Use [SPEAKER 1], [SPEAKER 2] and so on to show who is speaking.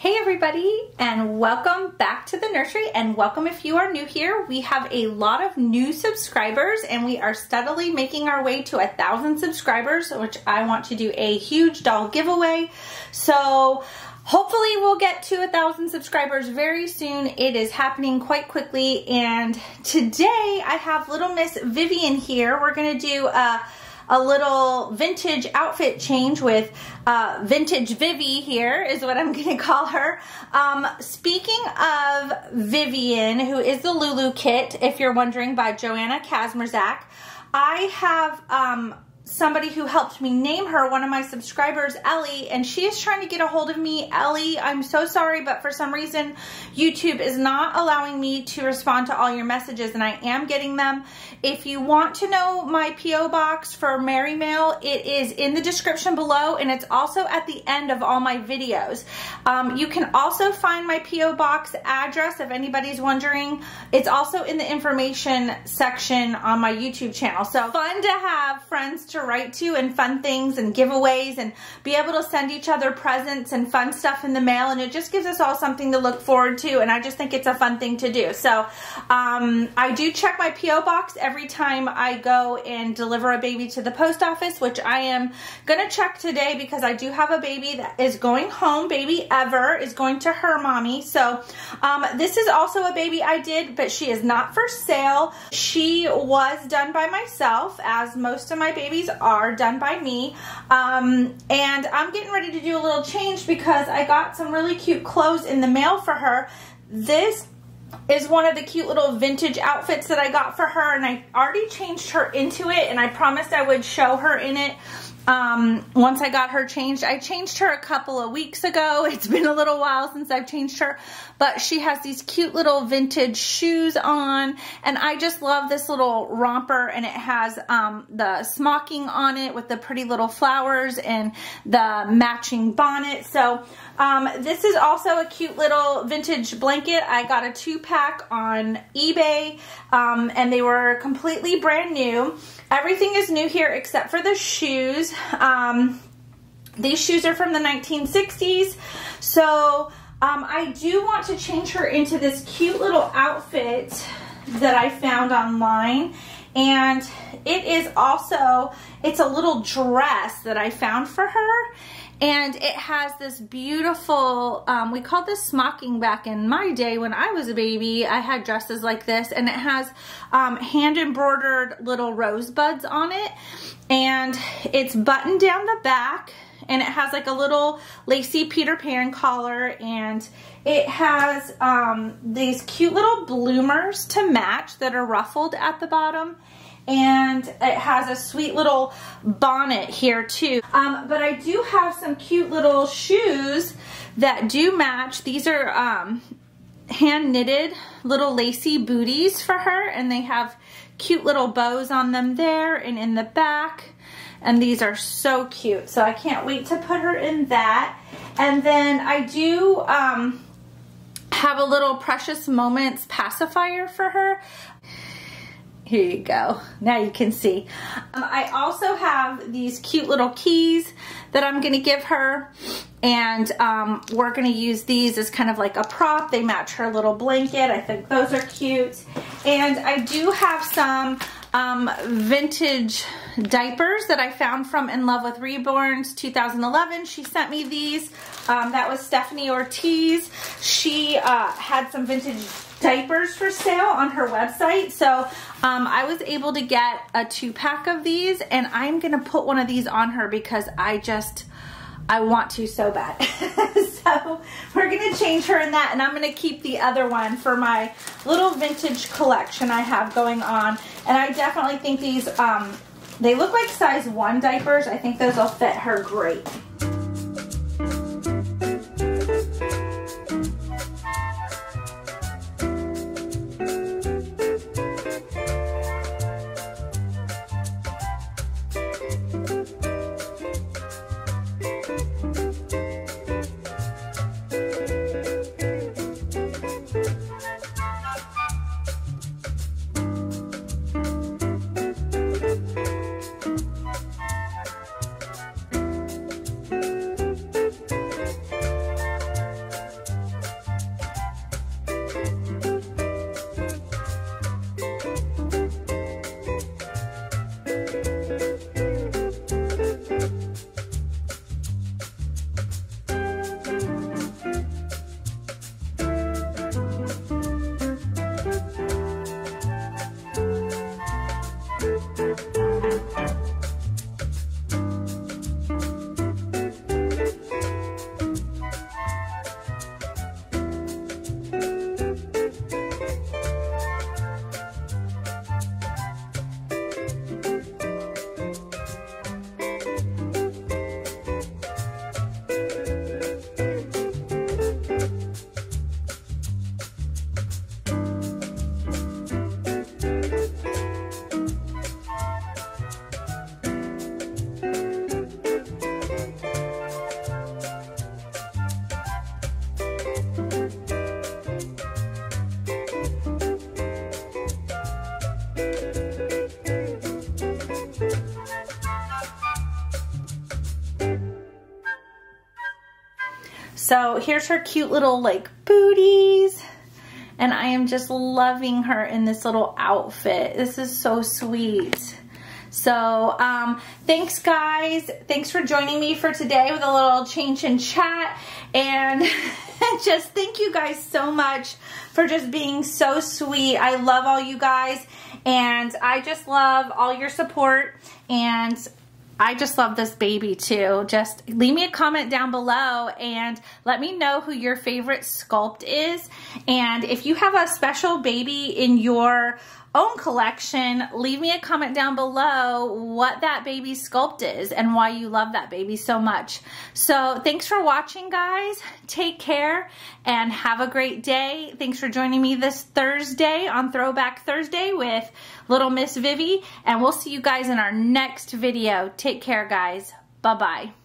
[SPEAKER 1] Hey everybody and welcome back to the nursery and welcome if you are new here. We have a lot of new subscribers and we are steadily making our way to a thousand subscribers which I want to do a huge doll giveaway. So hopefully we'll get to a thousand subscribers very soon. It is happening quite quickly and today I have little Miss Vivian here. We're to do a a little vintage outfit change with uh, Vintage Vivi here is what I'm to call her. Um, speaking of Vivian, who is the Lulu Kit, if you're wondering, by Joanna Kazmierczak, I have um, somebody who helped me name her, one of my subscribers, Ellie, and she is trying to get a hold of me. Ellie, I'm so sorry, but for some reason, YouTube is not allowing me to respond to all your messages, and I am getting them. If you want to know my P.O. box for Merry Mail, it is in the description below, and it's also at the end of all my videos. Um, you can also find my P.O. box address if anybody's wondering. It's also in the information section on my YouTube channel. So fun to have friends to write to and fun things and giveaways and be able to send each other presents and fun stuff in the mail and it just gives us all something to look forward to and I just think it's a fun thing to do. So um, I do check my P.O. box every time I go and deliver a baby to the post office which I am going to check today because I do have a baby that is going home. Baby Ever is going to her mommy. So um, this is also a baby I did but she is not for sale. She was done by myself as most of my babies are done by me. Um, and I'm getting ready to do a little change because I got some really cute clothes in the mail for her. This is one of the cute little vintage outfits that I got for her and I already changed her into it and I promised I would show her in it um, once I got her changed. I changed her a couple of weeks ago. It's been a little while since I've changed her, but she has these cute little vintage shoes on, and I just love this little romper, and it has um, the smocking on it with the pretty little flowers and the matching bonnet. So um, this is also a cute little vintage blanket. I got a two-pack on eBay, um, and they were completely brand new. Everything is new here except for the shoes. Um, these shoes are from the 1960s. So um, I do want to change her into this cute little outfit that I found online. And it is also, it's a little dress that I found for her and it has this beautiful, um, we called this smocking back in my day when I was a baby. I had dresses like this and it has um, hand embroidered little rosebuds on it. And it's buttoned down the back and it has like a little lacy Peter Pan collar and it has um, these cute little bloomers to match that are ruffled at the bottom and it has a sweet little bonnet here too. Um, but I do have some cute little shoes that do match. These are um, hand knitted little lacy booties for her and they have cute little bows on them there and in the back. And these are so cute. So I can't wait to put her in that. And then I do um, have a little precious moments pacifier for her here you go. Now you can see. Um, I also have these cute little keys that I'm going to give her. And um, we're going to use these as kind of like a prop. They match her little blanket. I think those are cute. And I do have some um, vintage diapers that I found from In Love with Reborns 2011. She sent me these. Um, that was Stephanie Ortiz. She uh, had some vintage diapers for sale on her website. So um, I was able to get a two pack of these and I'm going to put one of these on her because I just, I want to so bad. so we're to change her in that and I'm to keep the other one for my little vintage collection I have going on. And I definitely think these, um, they look like size one diapers. I think those will fit her great. So here's her cute little like booties. And I am just loving her in this little outfit. This is so sweet. So um, thanks guys. Thanks for joining me for today with a little change in chat. And just thank you guys so much for just being so sweet. I love all you guys. And I just love all your support. And I just love this baby too. Just leave me a comment down below and let me know who your favorite sculpt is. And if you have a special baby in your own collection, leave me a comment down below what that baby sculpt is and why you love that baby so much. So thanks for watching, guys. Take care and have a great day. Thanks for joining me this Thursday on Throwback Thursday with Little Miss Vivi, and we'll see you guys in our next video. Take care, guys. Bye-bye.